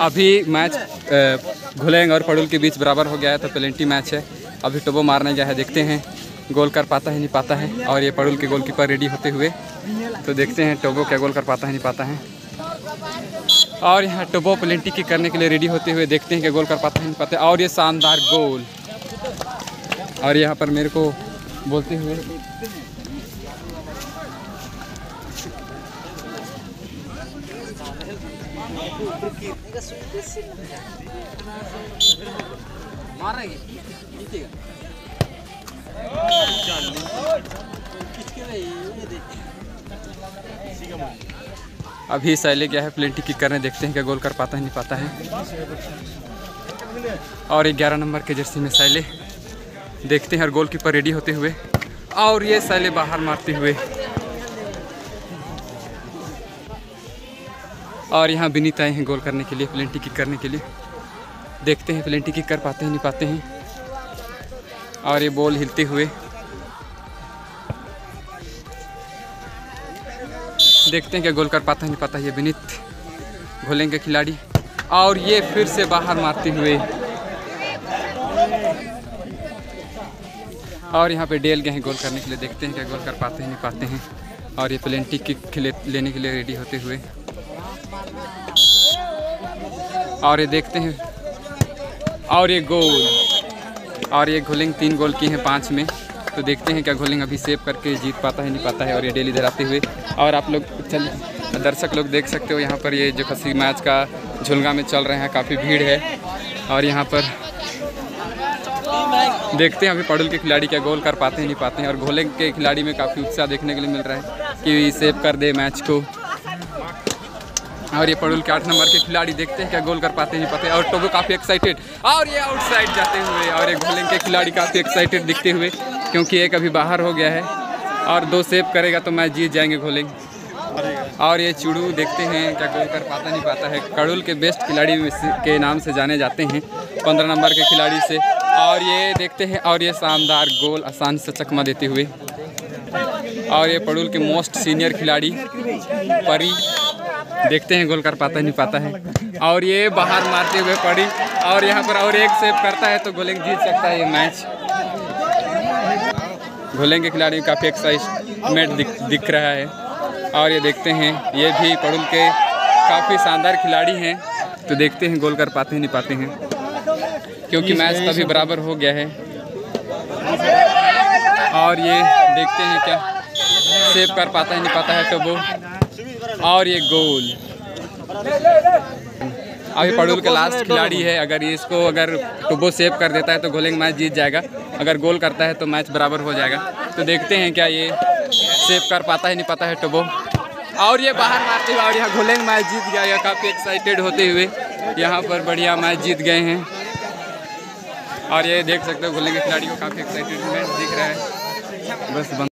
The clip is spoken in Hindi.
अभी मैच घुलेंग और पड़ुल के बीच बराबर हो गया है तो पेलेंटी मैच है। अभी टोबो मारने गया है, देखते हैं। गोल कर पाता है, नहीं पाता है, और ये पड़ुल के गोलकीपर रेडी होते हुए। तो देखते हैं टोबो क्या गोल कर पाता है, नहीं पाता है। और यहाँ टोबो पेलेंटी की करने के लिए रेडी होते हुए देखते हैं कि गोल कर पाता है, नहीं पाता है। और ये शानदार गोल और यहाँ पर मेरे को बोलते हुए अभी सैले गया है? प्लेंटी किक करने देखते हैं, क्या गोल कर पाता है, नहीं पाता है। और ग्यारह नंबर के जर्सी में सैले देखते हैं और गोल कीपर रेडी होते हुए। और ये सैले बाहर मारते हुए। और यहाँ विनीत आए हैं गोल करने के लिए प्लेंटी किक करने के लिए। देखते हैं प्लेंटी किक कर पाते हैं, नहीं पाते हैं। और ये बॉल हिलते हुए। देखते हैं क्या गोल कर पाता है, नहीं पाता ये विनीत। घोलेंगे खिलाड़ी। और ये फिर से बाहर मारते हुए। और यहाँ पे डेल गए हैं गोल करने के लिए। देखते हैं क्या गोल कर पाते हैं, नहीं पाते हैं। और ये प्लेंटी किक लेने के लिए रेडी होते हुए। और ये देखते हैं। और ये गोल और ये घोलिंग तीन गोल की हैं पाँच में। तो देखते हैं क्या घोलिंग अभी सेव करके जीत पाता है, नहीं पाता है और ये डेली धराते हुए। और आप लोग चल, दर्शक लोग देख सकते हो यहाँ पर ये जो खसी मैच का झुलगा में चल रहे हैं, काफ़ी भीड़ है। और यहाँ पर देखते हैं अभी पड़ुल के खिलाड़ी क्या गोल कर पाते हैं, नहीं पाते हैं। और घोले के खिलाड़ी में काफ़ी उत्साह देखने के लिए मिल रहा है कि सेव कर दे मैच को। और ये पड़ुल के आठ नंबर के खिलाड़ी देखते हैं क्या गोल कर पाते नहीं पाते और टोबो काफ़ी एक्साइटेड और ये आउटसाइड जाते हुए, और ये घोलेंग के खिलाड़ी काफ़ी एक्साइटेड दिखते हुए, क्योंकि एक अभी बाहर हो गया है। और दो सेव करेगा तो मैच जीत जाएँगे घोलेंग और ये चुड़ू देखते हैं क्या गोल कर पाता, नहीं पाता है। कड़ुल के बेस्ट खिलाड़ी के नाम से जाने जाते हैं, पंद्रह नंबर के खिलाड़ी से। और ये देखते हैं, और ये शानदार गोल आसान से चकमा देते हुए। और ये पड़ुल के मोस्ट सीनियर खिलाड़ी, परी देखते हैं गोल कर पाता है नहीं पाता है। और ये बाहर मारते हुए पड़ी। और यहाँ पर और एक सेव करता है तो गोलेंग जीत सकता है ये मैच घोलेंग के खिलाड़ी काफ़ी एक्साइटमेंट दिख, दिख रहा है। और ये देखते हैं ये भी पड़ुल के काफ़ी शानदार खिलाड़ी हैं। तो देखते हैं गोल कर पाते हैं नहीं पाते हैं। क्योंकि मैच तभी बराबर हो गया है। और ये देखते हैं क्या। सेव कर पाता है नहीं पाता है तो वो और ये गोल। अभी पड़ुल का लास्ट खिलाड़ी है, अगर ये इसको अगर टुबो सेव कर देता है तो गोलिंग मैच जीत जाएगा। अगर गोल करता है तो मैच बराबर हो जाएगा। तो देखते हैं क्या ये सेव कर पाता है, नहीं पाता है टुबो और ये बाहर मारते हुए, और यहाँ गोलिंग मैच जीत गया। यह काफ़ी एक्साइटेड होते हुए यहाँ पर बढ़िया मैच जीत गए हैं। और ये देख सकते हो, गोलिंग खिलाड़ी को काफ़ी एक्साइटेड मैच दिख रहा है। बस